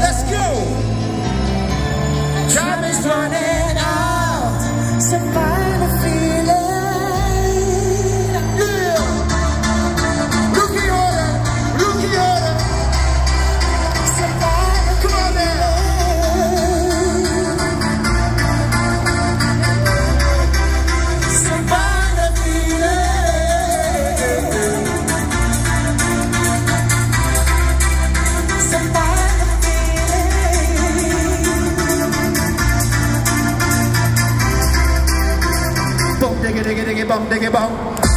Let's go. Time is running. bang, diggy bang.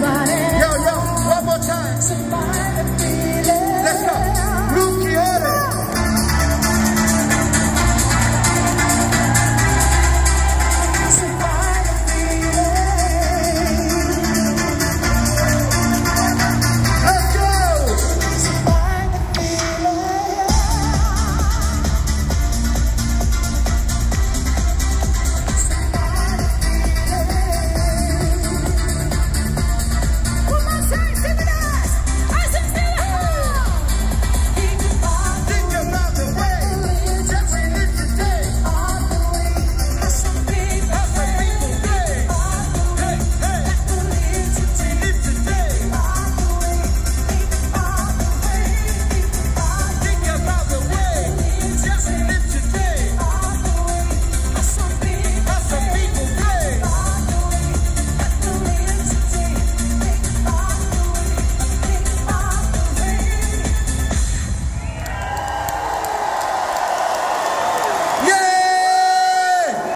that's.